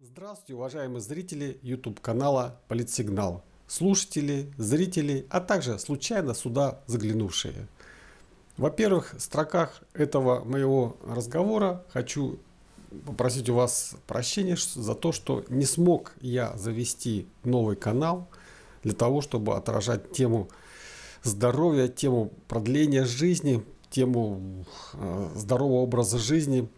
Здравствуйте, уважаемые зрители YouTube канала Политсигнал, слушатели, зрители, а также случайно сюда заглянувшие. Во-первых, в строках этого моего разговора хочу попросить у вас прощения за то, что не смог я завести новый канал для того, чтобы отражать тему здоровья, тему продления жизни, тему э, здорового образа жизни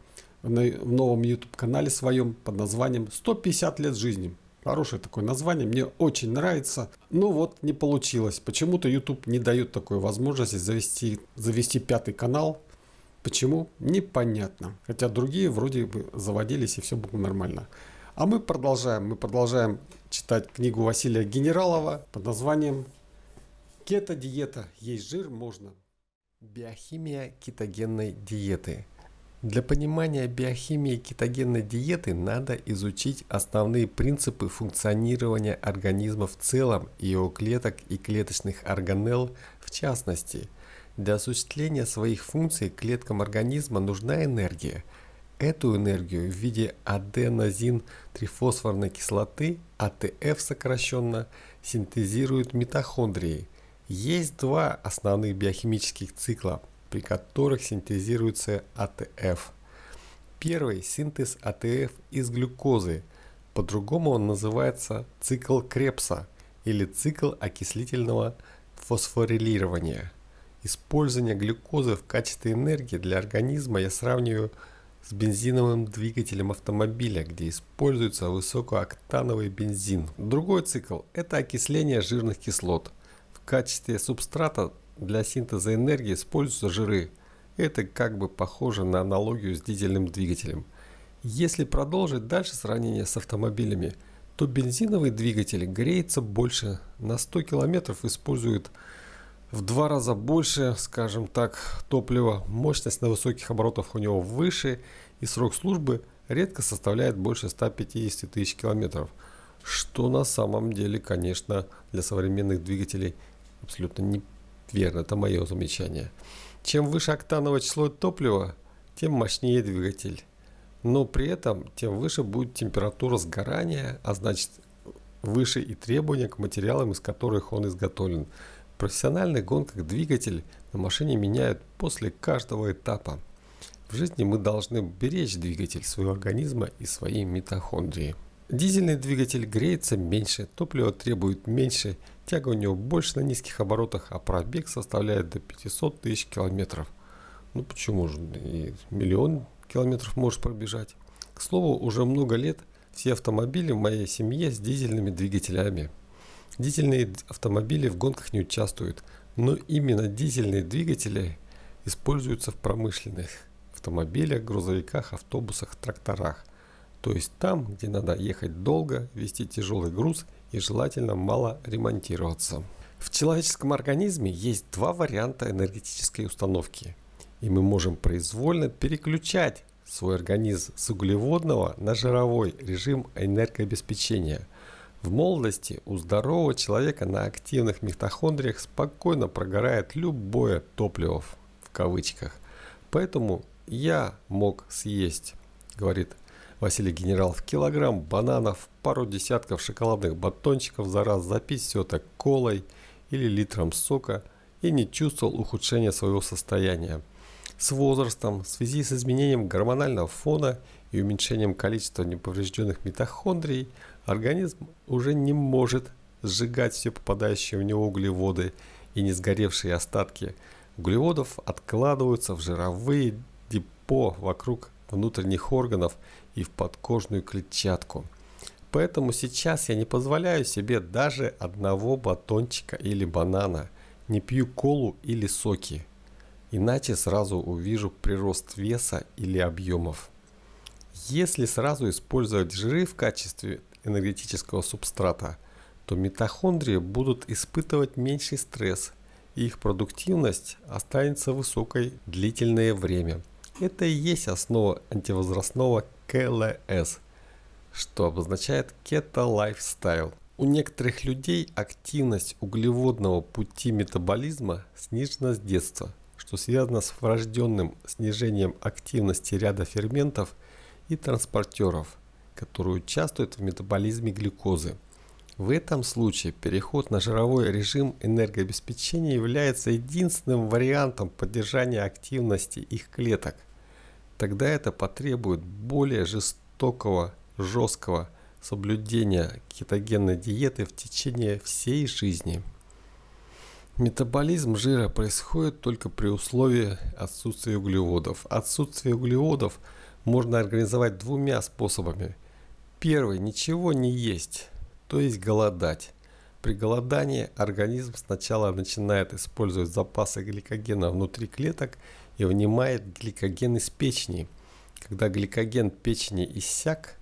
в новом YouTube канале своем под названием 150 лет жизни. Хорошее такое название, мне очень нравится. Но вот не получилось. Почему-то YouTube не дает такой возможности завести, завести пятый канал. Почему? Непонятно. Хотя другие вроде бы заводились и все было нормально. А мы продолжаем. Мы продолжаем читать книгу Василия Генералова под названием «Кето-диета. Есть жир можно». Биохимия кетогенной диеты. Для понимания биохимии кетогенной диеты надо изучить основные принципы функционирования организма в целом и его клеток и клеточных органелл в частности. Для осуществления своих функций клеткам организма нужна энергия. Эту энергию в виде аденозин-трифосфорной кислоты, АТФ сокращенно, синтезируют митохондрии – есть два основных биохимических цикла, при которых синтезируется АТФ. Первый – синтез АТФ из глюкозы, по-другому он называется цикл Кребса или цикл окислительного фосфорилирования. Использование глюкозы в качестве энергии для организма я сравниваю с бензиновым двигателем автомобиля, где используется высокооктановый бензин. Другой цикл – это окисление жирных кислот – качестве субстрата для синтеза энергии используются жиры. Это как бы похоже на аналогию с дизельным двигателем. Если продолжить дальше сравнение с автомобилями, то бензиновый двигатель греется больше, на 100 км использует в два раза больше, скажем так, топлива, мощность на высоких оборотах у него выше и срок службы редко составляет больше 150 тысяч километров, что на самом деле, конечно, для современных двигателей – абсолютно неверно, это мое замечание. Чем выше октановое число топлива, тем мощнее двигатель. Но при этом тем выше будет температура сгорания, а значит выше и требования к материалам, из которых он изготовлен. В профессиональных гонках двигатель на машине меняют после каждого этапа. В жизни мы должны беречь двигатель своего организма и свои митохондрии. Дизельный двигатель греется меньше, топливо требует меньше, тяга у него больше на низких оборотах, а пробег составляет до 500 тысяч километров. Ну почему же и миллион километров можешь пробежать? К слову, уже много лет все автомобили в моей семье с дизельными двигателями. Дизельные автомобили в гонках не участвуют, но именно дизельные двигатели используются в промышленных автомобилях, грузовиках, автобусах, тракторах. То есть там, где надо ехать долго, вести тяжелый груз и желательно мало ремонтироваться. В человеческом организме есть два варианта энергетической установки. И мы можем произвольно переключать свой организм с углеводного на жировой режим энергообеспечения. В молодости у здорового человека на активных митохондриях спокойно прогорает любое топливо в кавычках. Поэтому я мог съесть, говорит Василий Генералов килограмм бананов, пару десятков шоколадных батончиков за раз, запить все это колой или литром сока и не чувствовал ухудшения своего состояния. С возрастом, в связи с изменением гормонального фона и уменьшением количества неповрежденных митохондрий, организм уже не может сжигать все попадающие в него углеводы и не сгоревшие остатки. Углеводов откладываются в жировые депо вокруг внутренних органов и в подкожную клетчатку. Поэтому сейчас я не позволяю себе даже одного батончика или банана, не пью колу или соки, иначе сразу увижу прирост веса или объемов. Если сразу использовать жиры в качестве энергетического субстрата, то митохондрии будут испытывать меньший стресс, и их продуктивность останется высокой длительное время – это и есть основа антивозрастного КЛС, что обозначает Keto Lifestyle. У некоторых людей активность углеводного пути метаболизма снижена с детства, что связано с врожденным снижением активности ряда ферментов и транспортеров, которые участвуют в метаболизме глюкозы. В этом случае переход на жировой режим энергообеспечения является единственным вариантом поддержания активности их клеток. Тогда это потребует более жестокого, жесткого соблюдения кетогенной диеты в течение всей жизни. Метаболизм жира происходит только при условии отсутствия углеводов. Отсутствие углеводов можно организовать двумя способами. Первый – ничего не есть, то есть голодать. При голодании организм сначала начинает использовать запасы гликогена внутри клеток и вынимает гликоген из печени. Когда гликоген печени иссяк,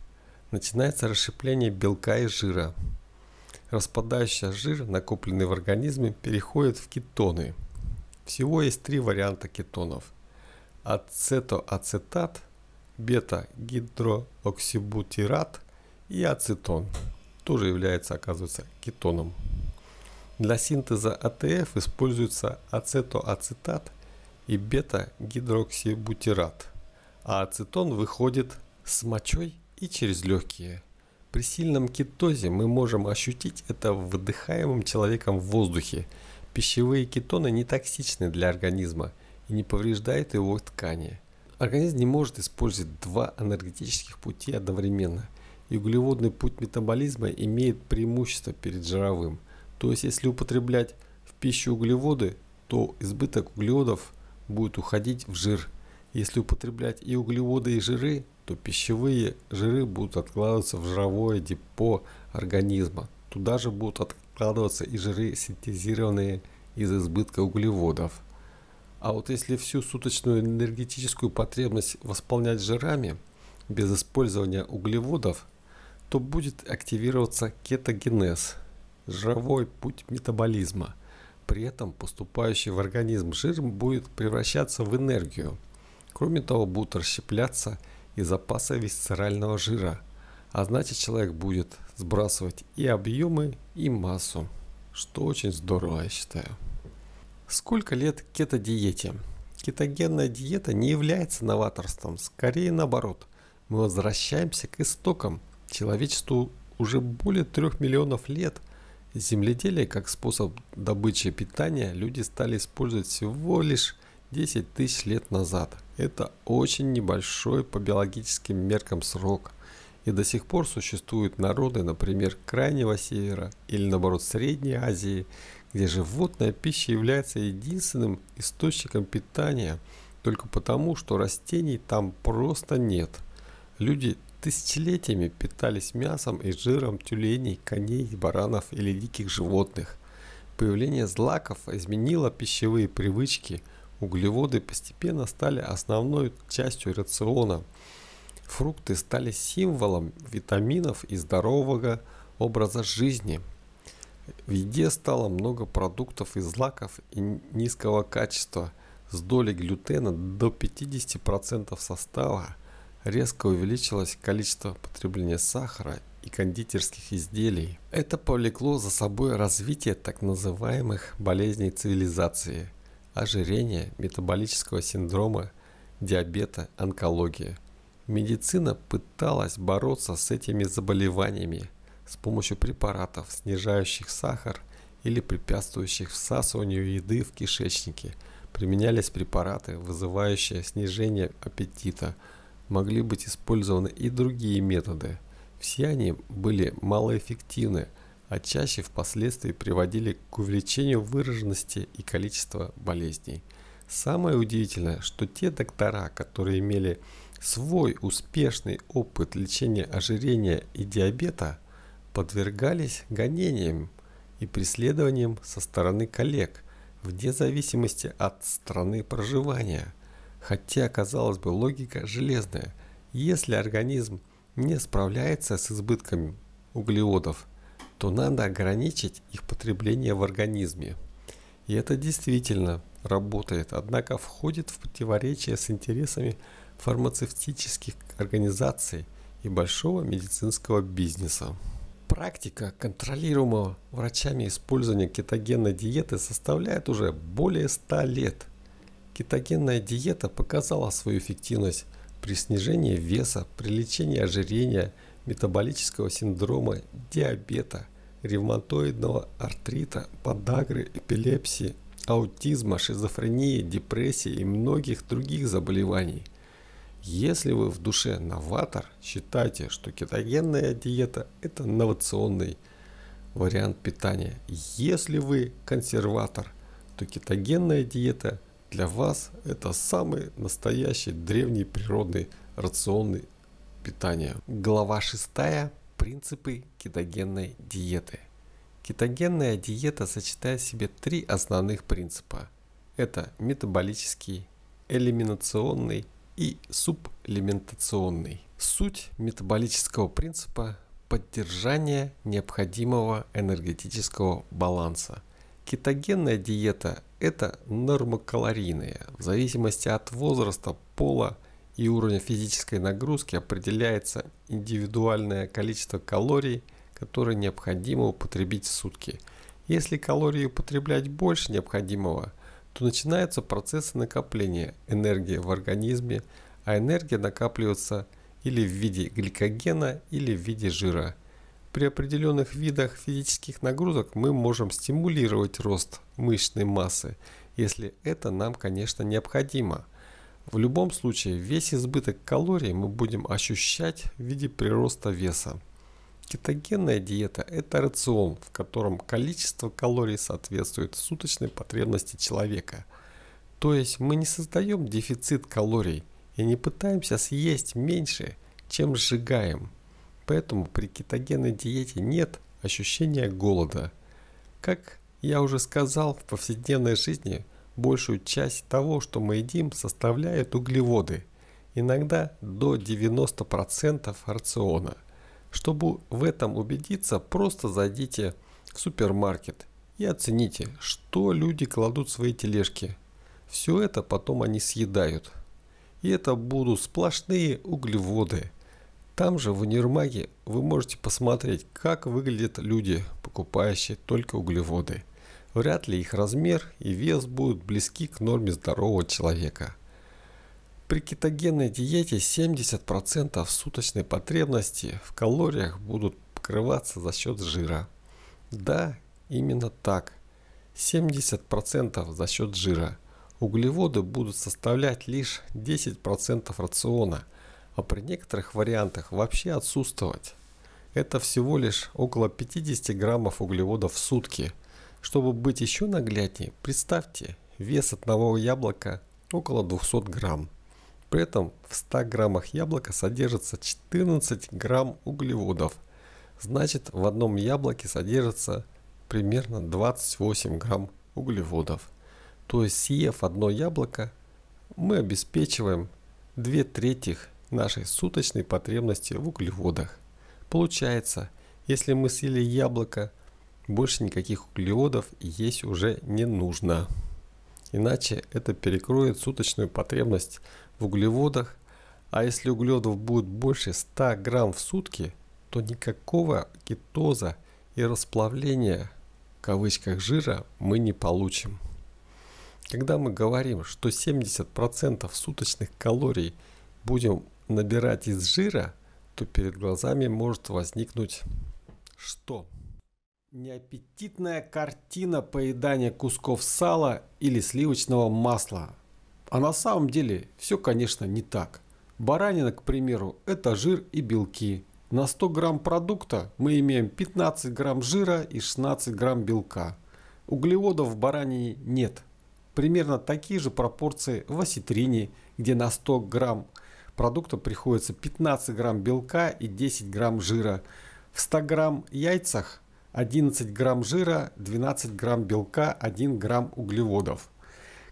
начинается расщепление белка и жира – Распадающийся жир, накопленный в организме, переходит в кетоны. Всего есть три варианта кетонов. Ацетоацетат, бета-гидрооксибутират и ацетон. Тоже является, оказывается, кетоном. Для синтеза АТФ используется ацетоацетат и бета-гидроксибутират, а ацетон выходит с мочой и через легкие – при сильном кетозе мы можем ощутить это в выдыхаемом человеком в воздухе. Пищевые кетоны не токсичны для организма и не повреждают его ткани. Организм не может использовать два энергетических пути одновременно, и углеводный путь метаболизма имеет преимущество перед жировым. То есть, если употреблять в пищу углеводы, то избыток углеводов будет уходить в жир. Если употреблять и углеводы, и жиры, то пищевые жиры будут откладываться в жировое депо организма. Туда же будут откладываться и жиры, синтезированные из избытка углеводов. А вот если всю суточную энергетическую потребность восполнять жирами, без использования углеводов, то будет активироваться кетогенез, жировой путь метаболизма. При этом поступающий в организм жир будет превращаться в энергию. Кроме того, будут расщепляться и запаса висцерального жира, а значит человек будет сбрасывать и объемы, и массу, что очень здорово, я считаю. Сколько лет кето-диете? Кетогенная диета не является новаторством, скорее наоборот. Мы возвращаемся к истокам. Человечеству уже более трех миллионов лет земледелие как способ добычи питания люди стали использовать всего лишь 10 тысяч лет назад. Это очень небольшой по биологическим меркам срок. И до сих пор существуют народы, например, Крайнего Севера или наоборот Средней Азии, где животная пища является единственным источником питания только потому, что растений там просто нет. Люди тысячелетиями питались мясом и жиром тюленей, коней, баранов или диких животных. Появление злаков изменило пищевые привычки – Углеводы постепенно стали основной частью рациона. Фрукты стали символом витаминов и здорового образа жизни. В еде стало много продуктов из злаков и низкого качества с долей глютена до 50% состава. Резко увеличилось количество потребления сахара и кондитерских изделий. Это повлекло за собой развитие так называемых болезней цивилизации – ожирения, метаболического синдрома, диабета, онкология. Медицина пыталась бороться с этими заболеваниями с помощью препаратов, снижающих сахар или препятствующих всасыванию еды в кишечнике. Применялись препараты, вызывающие снижение аппетита. Могли быть использованы и другие методы. Все они были малоэффективны, а чаще впоследствии приводили к увеличению выраженности и количества болезней. Самое удивительное, что те доктора, которые имели свой успешный опыт лечения ожирения и диабета, подвергались гонениям и преследованиям со стороны коллег, вне зависимости от страны проживания. Хотя, казалось бы, логика железная. Если организм не справляется с избытками углеводов – то надо ограничить их потребление в организме. И это действительно работает, однако входит в противоречие с интересами фармацевтических организаций и большого медицинского бизнеса. Практика контролируемого врачами использования кетогенной диеты составляет уже более 100 лет. Кетогенная диета показала свою эффективность при снижении веса, при лечении ожирения, метаболического синдрома, диабета, ревматоидного артрита, подагры, эпилепсии, аутизма, шизофрении, депрессии и многих других заболеваний. Если вы в душе новатор, считайте, что кетогенная диета – это инновационный вариант питания. Если вы консерватор, то кетогенная диета для вас это самый настоящий древний природный рационный питания. Глава 6. Принципы кетогенной диеты. Кетогенная диета сочетает в себе три основных принципа. Это метаболический, элиминационный и сублиментационный. Суть метаболического принципа – поддержание необходимого энергетического баланса. Кетогенная диета – это нормокалорийная, в зависимости от возраста, пола и уровня физической нагрузки определяется индивидуальное количество калорий, которые необходимо употребить в сутки. Если калорий употреблять больше необходимого, то начинаются процессы накопления энергии в организме, а энергия накапливается или в виде гликогена, или в виде жира. При определенных видах физических нагрузок мы можем стимулировать рост мышечной массы, если это нам, конечно, необходимо – в любом случае, весь избыток калорий мы будем ощущать в виде прироста веса. Кетогенная диета – это рацион, в котором количество калорий соответствует суточной потребности человека. То есть мы не создаем дефицит калорий и не пытаемся съесть меньше, чем сжигаем. Поэтому при кетогенной диете нет ощущения голода. Как я уже сказал, в повседневной жизни – большую часть того, что мы едим, составляют углеводы, иногда до 90% рациона. Чтобы в этом убедиться, просто зайдите в супермаркет и оцените, что люди кладут в свои тележки. Все это потом они съедают. И это будут сплошные углеводы. Там же в универмаге вы можете посмотреть, как выглядят люди, покупающие только углеводы вряд ли их размер и вес будут близки к норме здорового человека. При кетогенной диете 70% суточной потребности в калориях будут покрываться за счет жира. Да, именно так. 70% за счет жира. Углеводы будут составлять лишь 10% рациона, а при некоторых вариантах вообще отсутствовать. Это всего лишь около 50 граммов углеводов в сутки – чтобы быть еще нагляднее, представьте, вес одного яблока около 200 грамм. При этом в 100 граммах яблока содержится 14 грамм углеводов. Значит, в одном яблоке содержится примерно 28 грамм углеводов. То есть, съев одно яблоко, мы обеспечиваем 2 трети нашей суточной потребности в углеводах. Получается, если мы съели яблоко больше никаких углеводов есть уже не нужно. Иначе это перекроет суточную потребность в углеводах, а если углеводов будет больше 100 грамм в сутки, то никакого кетоза и расплавления в кавычках жира мы не получим. Когда мы говорим, что 70% суточных калорий будем набирать из жира, то перед глазами может возникнуть что? Неаппетитная картина поедания кусков сала или сливочного масла. А на самом деле все, конечно, не так. Баранина, к примеру, это жир и белки. На 100 грамм продукта мы имеем 15 грамм жира и 16 грамм белка. Углеводов в баранине нет. Примерно такие же пропорции в осетрине, где на 100 грамм продукта приходится 15 грамм белка и 10 грамм жира. В 100 грамм яйцах 11 грамм жира, 12 грамм белка, 1 грамм углеводов.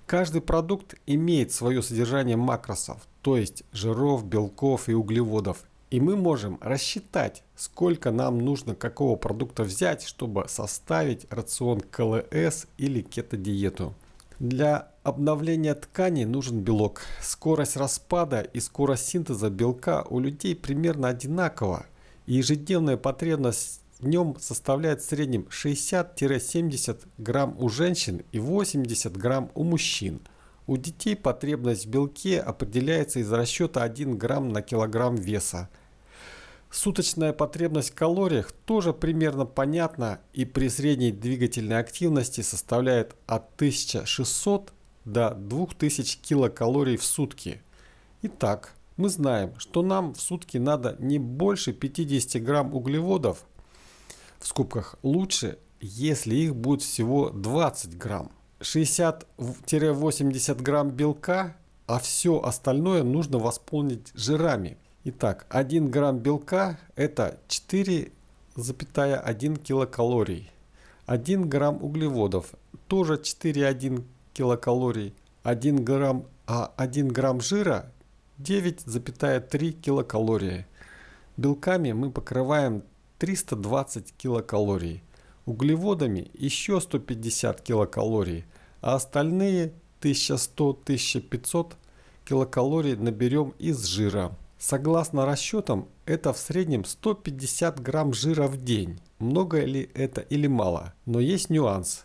Каждый продукт имеет свое содержание макросов, то есть жиров, белков и углеводов. И мы можем рассчитать, сколько нам нужно какого продукта взять, чтобы составить рацион КЛС или кетодиету. Для обновления тканей нужен белок. Скорость распада и скорость синтеза белка у людей примерно одинакова. И ежедневная потребность в нем составляет в среднем 60-70 грамм у женщин и 80 грамм у мужчин. У детей потребность в белке определяется из расчета 1 грамм на килограмм веса. Суточная потребность в калориях тоже примерно понятна и при средней двигательной активности составляет от 1600 до 2000 килокалорий в сутки. Итак, мы знаем, что нам в сутки надо не больше 50 грамм углеводов, в скобках лучше, если их будет всего 20 грамм. 60-80 грамм белка, а все остальное нужно восполнить жирами. Итак, 1 грамм белка это 4,1 килокалорий. 1 грамм углеводов тоже 4,1 килокалорий. 1 грамм, а 1 грамм жира 9,3 килокалории. Белками мы покрываем 320 килокалорий. Углеводами еще 150 килокалорий, а остальные 1100-1500 килокалорий наберем из жира. Согласно расчетам, это в среднем 150 грамм жира в день. Много ли это или мало? Но есть нюанс.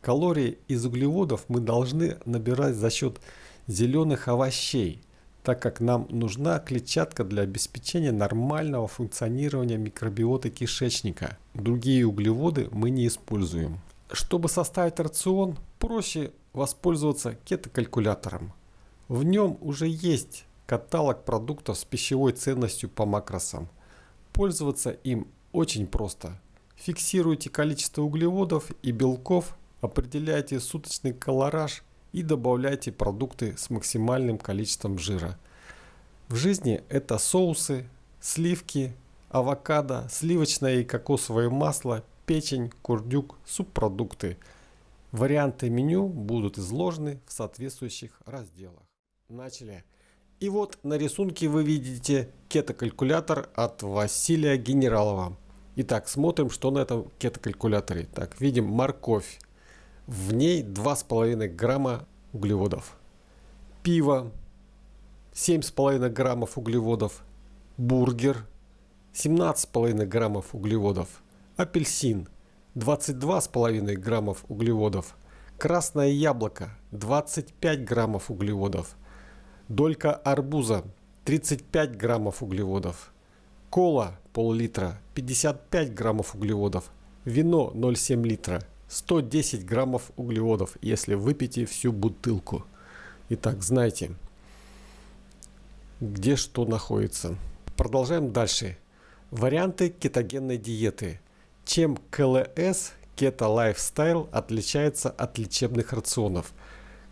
Калории из углеводов мы должны набирать за счет зеленых овощей, так как нам нужна клетчатка для обеспечения нормального функционирования микробиоты кишечника. Другие углеводы мы не используем. Чтобы составить рацион, проще воспользоваться кетокалькулятором. В нем уже есть каталог продуктов с пищевой ценностью по макросам. Пользоваться им очень просто. Фиксируйте количество углеводов и белков, определяйте суточный колораж и добавляйте продукты с максимальным количеством жира. В жизни это соусы, сливки, авокадо, сливочное и кокосовое масло, печень, курдюк, субпродукты. Варианты меню будут изложены в соответствующих разделах. Начали. И вот на рисунке вы видите кетокалькулятор от Василия Генералова. Итак, смотрим, что на этом кетокалькуляторе. Так, видим морковь. В ней 2,5 грамма углеводов. Пиво 7,5 граммов углеводов. Бургер 17,5 граммов углеводов. Апельсин 22,5 граммов углеводов. Красное яблоко 25 граммов углеводов. Долька арбуза 35 граммов углеводов. Кола пол-литра 55 граммов углеводов. Вино 0,7 литра 110 граммов углеводов, если выпьете всю бутылку. Итак, знайте, где что находится. Продолжаем дальше. Варианты кетогенной диеты. Чем КЛС, Lifestyle, отличается от лечебных рационов?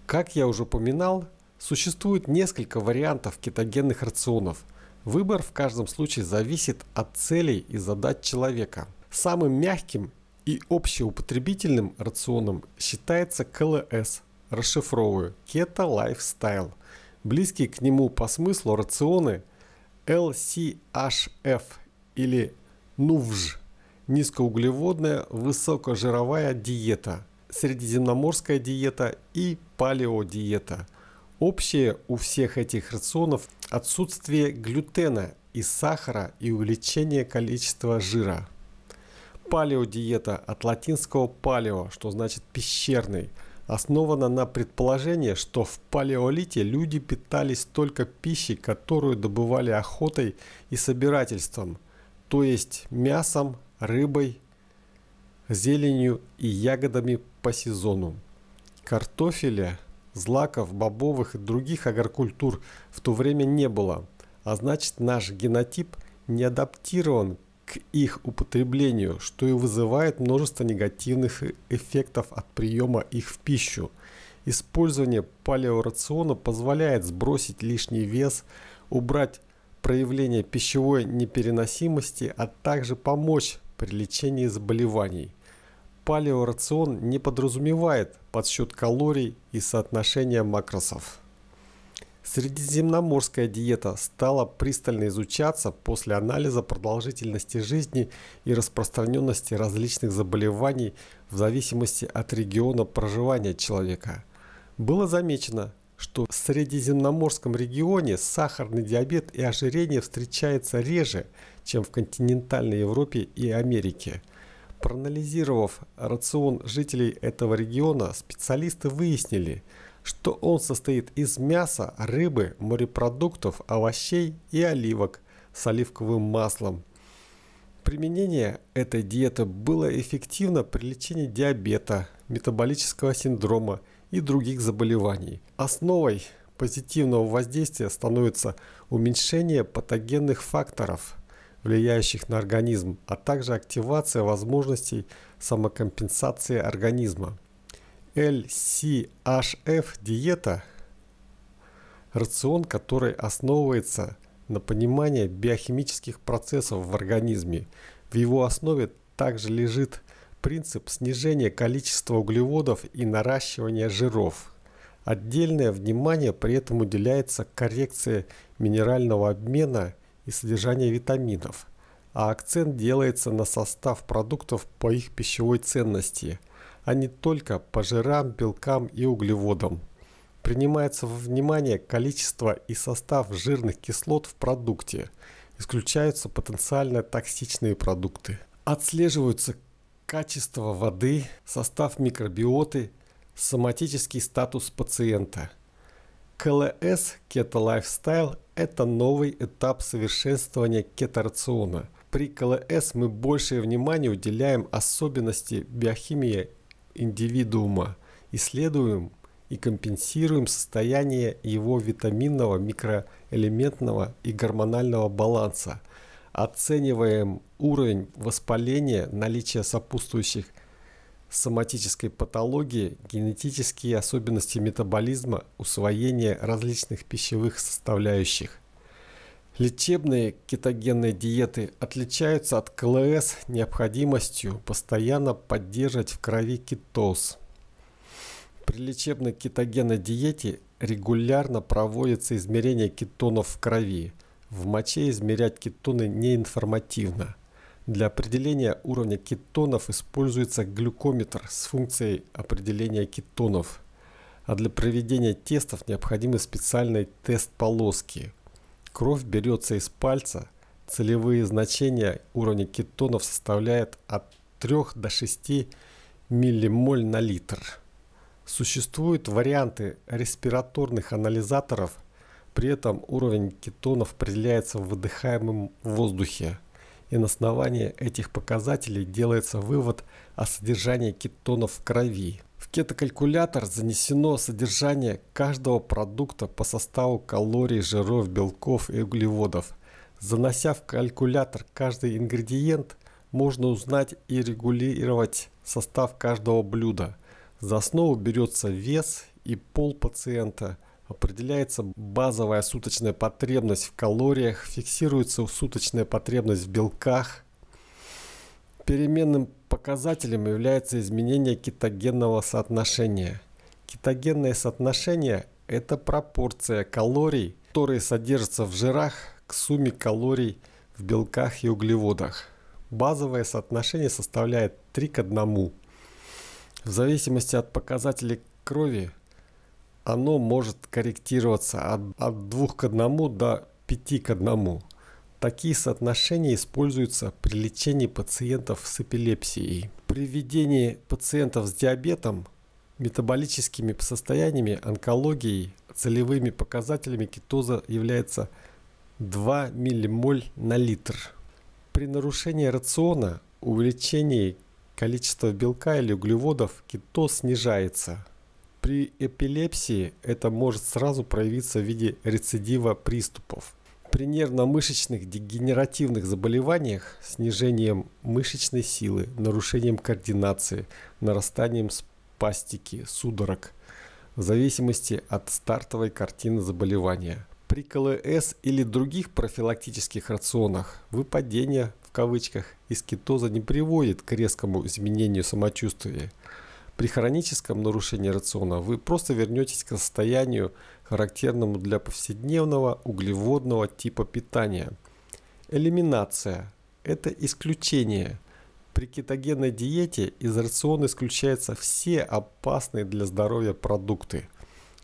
Как я уже упоминал, Существует несколько вариантов кетогенных рационов. Выбор в каждом случае зависит от целей и задач человека. Самым мягким и общеупотребительным рационом считается КЛС, расшифровываю Keto Lifestyle. Близкие к нему по смыслу рационы LCHF или NUVJ – низкоуглеводная высокожировая диета, средиземноморская диета и палеодиета – Общее у всех этих рационов отсутствие глютена и сахара и увеличение количества жира. Палеодиета от латинского палео, что значит пещерный, основана на предположении, что в палеолите люди питались только пищей, которую добывали охотой и собирательством, то есть мясом, рыбой, зеленью и ягодами по сезону. Картофеля Злаков, бобовых и других агрокультур в то время не было, а значит наш генотип не адаптирован к их употреблению, что и вызывает множество негативных эффектов от приема их в пищу. Использование палеорациона позволяет сбросить лишний вес, убрать проявление пищевой непереносимости, а также помочь при лечении заболеваний – палеорацион не подразумевает подсчет калорий и соотношение макросов. Средиземноморская диета стала пристально изучаться после анализа продолжительности жизни и распространенности различных заболеваний в зависимости от региона проживания человека. Было замечено, что в Средиземноморском регионе сахарный диабет и ожирение встречается реже, чем в континентальной Европе и Америке – Проанализировав рацион жителей этого региона, специалисты выяснили, что он состоит из мяса, рыбы, морепродуктов, овощей и оливок, с оливковым маслом. Применение этой диеты было эффективно при лечении диабета, метаболического синдрома и других заболеваний. Основой позитивного воздействия становится уменьшение патогенных факторов, влияющих на организм, а также активация возможностей самокомпенсации организма. LCHF диета – рацион, который основывается на понимании биохимических процессов в организме. В его основе также лежит принцип снижения количества углеводов и наращивания жиров. Отдельное внимание при этом уделяется коррекции минерального обмена и содержания витаминов, а акцент делается на состав продуктов по их пищевой ценности – а не только по жирам, белкам и углеводам. Принимается во внимание количество и состав жирных кислот в продукте. Исключаются потенциально токсичные продукты. Отслеживаются качество воды, состав микробиоты, соматический статус пациента. КЛС Keto Lifestyle – это новый этап совершенствования кеторациона. При КЛС мы большее внимание уделяем особенности биохимии индивидуума, исследуем и компенсируем состояние его витаминного, микроэлементного и гормонального баланса, оцениваем уровень воспаления, наличие сопутствующих соматической патологии, генетические особенности метаболизма, усвоение различных пищевых составляющих. Лечебные кетогенные диеты отличаются от КЛС необходимостью постоянно поддерживать в крови кетоз. При лечебной кетогенной диете регулярно проводится измерение кетонов в крови. В моче измерять кетоны неинформативно. Для определения уровня кетонов используется глюкометр с функцией определения кетонов. А для проведения тестов необходимы специальные тест-полоски – Кровь берется из пальца. Целевые значения уровня кетонов составляют от 3 до 6 миллимоль на литр. Существуют варианты респираторных анализаторов, при этом уровень кетонов определяется в выдыхаемом воздухе, и на основании этих показателей делается вывод о содержании кетонов в крови. В кетокалькулятор занесено содержание каждого продукта по составу калорий, жиров, белков и углеводов. Занося в калькулятор каждый ингредиент, можно узнать и регулировать состав каждого блюда. За основу берется вес и пол пациента, определяется базовая суточная потребность в калориях, фиксируется суточная потребность в белках. Переменным показателем является изменение кетогенного соотношения. Кетогенное соотношение – это пропорция калорий, которые содержатся в жирах, к сумме калорий в белках и углеводах. Базовое соотношение составляет 3 к 1. В зависимости от показателей крови оно может корректироваться от, от 2 к 1 до 5 к 1. Такие соотношения используются при лечении пациентов с эпилепсией. При введении пациентов с диабетом, метаболическими состояниями, онкологией, целевыми показателями кетоза является 2 миллимоль на литр. При нарушении рациона, увеличении количества белка или углеводов кетоз снижается. При эпилепсии это может сразу проявиться в виде рецидива приступов. При нервно-мышечных дегенеративных заболеваниях снижением мышечной силы, нарушением координации, нарастанием спастики, судорог, в зависимости от стартовой картины заболевания. При КЛС или других профилактических рационах выпадение в кавычках из кетоза не приводит к резкому изменению самочувствия. При хроническом нарушении рациона вы просто вернетесь к состоянию, характерному для повседневного углеводного типа питания. Элиминация – это исключение. При кетогенной диете из рациона исключаются все опасные для здоровья продукты.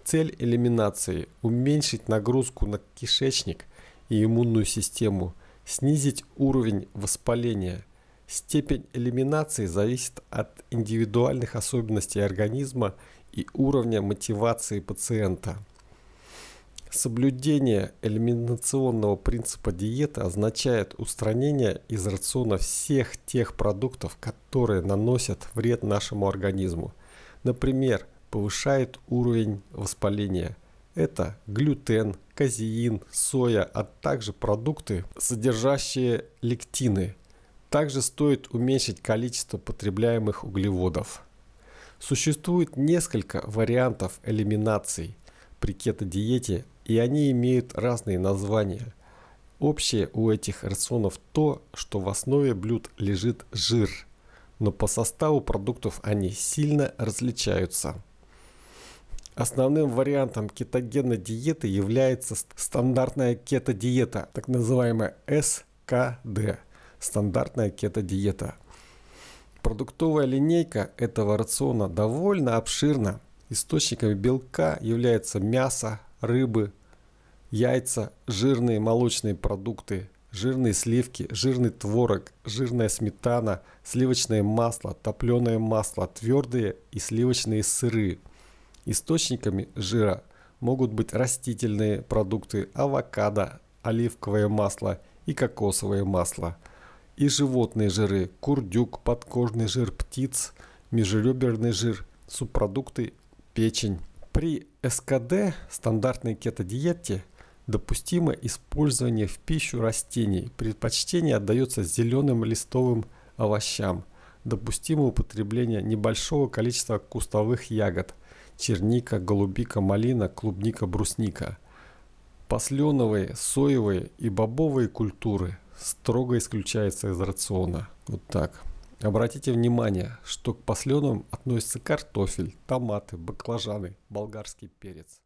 Цель элиминации – уменьшить нагрузку на кишечник и иммунную систему, снизить уровень воспаления – Степень элиминации зависит от индивидуальных особенностей организма и уровня мотивации пациента. Соблюдение элиминационного принципа диеты означает устранение из рациона всех тех продуктов, которые наносят вред нашему организму. Например, повышает уровень воспаления. Это глютен, казеин, соя, а также продукты, содержащие лектины. Также стоит уменьшить количество потребляемых углеводов. Существует несколько вариантов элиминации при кето-диете и они имеют разные названия. Общее у этих рационов то, что в основе блюд лежит жир, но по составу продуктов они сильно различаются. Основным вариантом кетогенной диеты является стандартная кето-диета, так называемая СКД, стандартная кето-диета. Продуктовая линейка этого рациона довольно обширна. Источниками белка являются мясо, рыбы, яйца, жирные молочные продукты, жирные сливки, жирный творог, жирная сметана, сливочное масло, топленое масло, твердые и сливочные сыры. Источниками жира могут быть растительные продукты, авокадо, оливковое масло и кокосовое масло. И животные жиры, курдюк, подкожный жир птиц, межреберный жир, субпродукты, печень. При СКД, стандартной кето-диете, допустимо использование в пищу растений. Предпочтение отдается зеленым листовым овощам. Допустимо употребление небольшого количества кустовых ягод – черника, голубика, малина, клубника, брусника. Посленовые, соевые и бобовые культуры строго исключаются из рациона. Вот так. Обратите внимание, что к посленовым относятся картофель, томаты, баклажаны, болгарский перец.